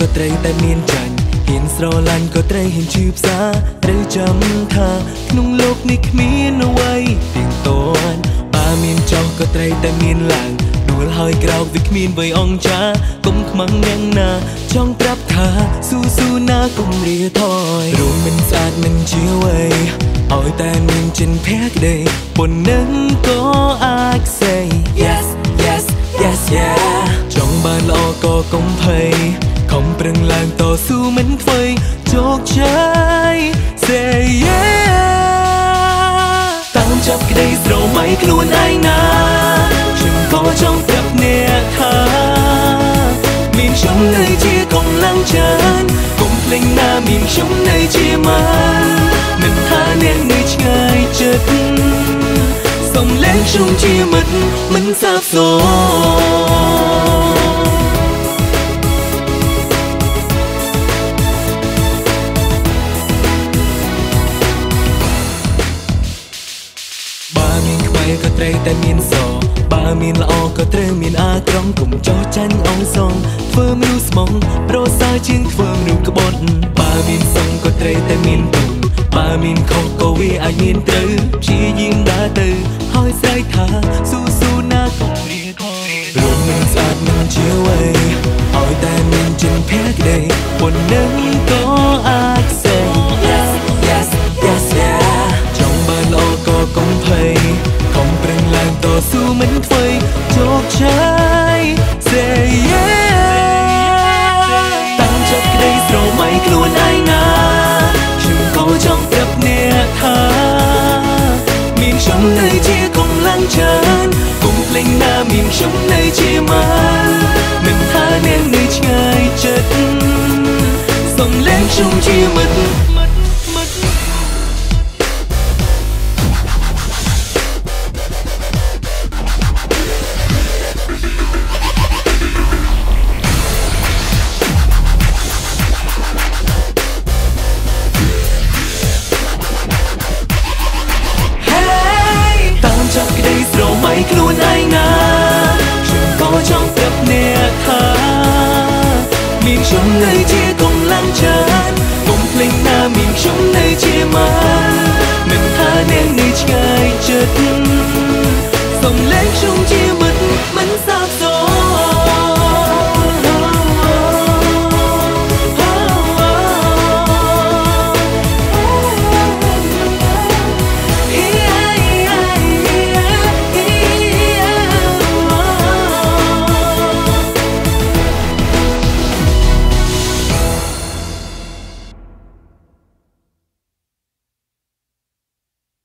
ក៏ត្រូវតែមានចាញ់ហ៊ានស្រឡាញ់ក៏ត្រូវហ៊ានជឿផ្សាឬចាំថាក្នុងលោកនេះគ្មានអ្វីទៀងទាត់បើមានចុះក៏ត្រូវតែមានឡើងដួលហើយក្រោកវាគ្មានអ្វីអង្ចាកុំខ្មាំងអ្នកណាចង់ប្រាប់ថាស៊ូស៊ូណាកុំរាថយរួមមិនស្អាតនឹងជាអ្វីឲ្យតែមានចិនភក្តីប៉ុណ្ណឹងក៏អាច say yes yes yes yeah ចង់បានល្អក៏កុំភ័យ ខំប្រឹងឡើងតស៊ូមិនខ្វៃជោគជ័យ say yeah តាមចាប់ក្តីស្រមៃខ្លួនឯងណាខ្ញុំក៏ចង់ប្រាប់អ្នកថាមានខ្ញុំនៅជាកម្លាំងចិត្តកុំភ្លេចណាមានខ្ញុំនៅជាម៉ាមិនថាអ្នកនៅឆ្ងាយចិត្តសំលេងខ្ញុំជាមិត្តមិនសាបសូន្យ ក៏ត្រូវតែមានសបើមានល្អក៏ត្រូវមានអាក្រង់កុំចោះចាញ់អងសងធ្វើមនុស្សស្មងប្រសើរជាងធ្វើមនុស្សក្បត់បើមានសងក៏ត្រូវតែមានទុំបើមានខុសក៏វាអាចមានត្រូវព្យាយាមដើរទៅ ហើយស្រែកថាស៊ូ កុំភ្លេចណាមានខ្ញុំនៅជាម៉ាមិនថាអ្នក ស្រមៃខ្លួន